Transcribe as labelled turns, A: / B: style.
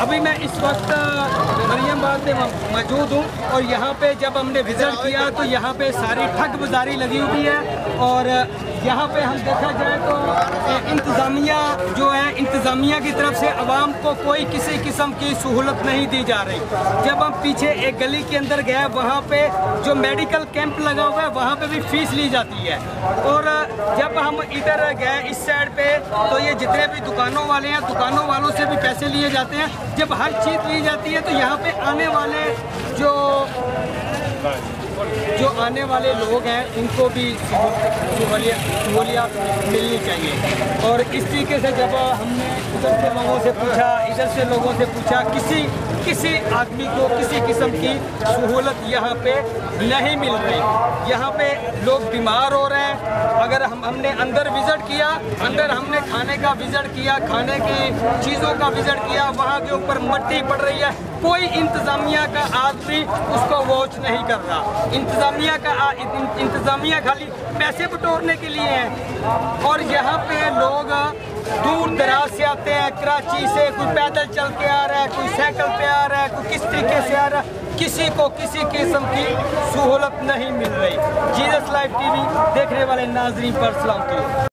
A: ابھی میں اس وقت مریم باغ میں موجود ہوں اور یہاں پہ جب ہم نے وزٹ کیا تو یہاں پہ ساری ٹھگ بازاری لگی ہوئی ہے اور یہاں پہ ہم دیکھا جائے تو انتظامیہ جو ہے، انتظامیہ کی طرف سے عوام کو کوئی کسی قسم کی سہولت نہیں دی جا رہی۔ جب ہم پیچھے ایک گلی کے اندر گئے، وہاں پہ جو میڈیکل کیمپ لگا ہوا ہے، وہاں پہ بھی فیس لی جاتی ہے۔ اور ہم ادھر گئے اس سائڈ پہ، تو یہ جتنے بھی دکانوں والے ہیں، دکانوں والوں سے بھی پیسے لیے جاتے ہیں۔ جب ہر چیز لی جاتی ہے، تو یہاں پہ آنے والے جو جو آنے والے لوگ ہیں، ان کو بھی سہولیات ملنی چاہیے۔ اور اس طریقے سے جب ہم نے ادھر سے لوگوں سے پوچھا، ادھر سے لوگوں سے پوچھا، کسی کسی آدمی کو، کسی قسم کی سہولت یہاں پہ نہیں مل رہی۔ یہاں پہ لوگ بیمار ہو رہے ہیں۔ اگر ہم ہم نے اندر وزٹ کیا، اندر ہم نے کھانے کا وزٹ کیا، کھانے کی چیزوں کا وزٹ کیا، وہاں کے اوپر مٹی پڑ رہی ہے، کوئی انتظامیہ کا آدمی اس کو واچ نہیں کر رہا۔ انتظامیہ انتظامیہ کا انتظامیہ خالی پیسے بٹورنے کے لیے ہیں۔ اور یہاں پہ لوگ دور دراز سے آتے ہیں، کراچی سے کوئی پیدل چل کے آ رہا ہے، کوئی سائیکل پہ آ رہا ہے، کوئی کس طریقے سے آ رہا ہے، کسی کو کسی قسم کی سہولت نہیں مل رہی۔ جیزس لائف ٹی وی دیکھنے والے ناظرین پر سلام کی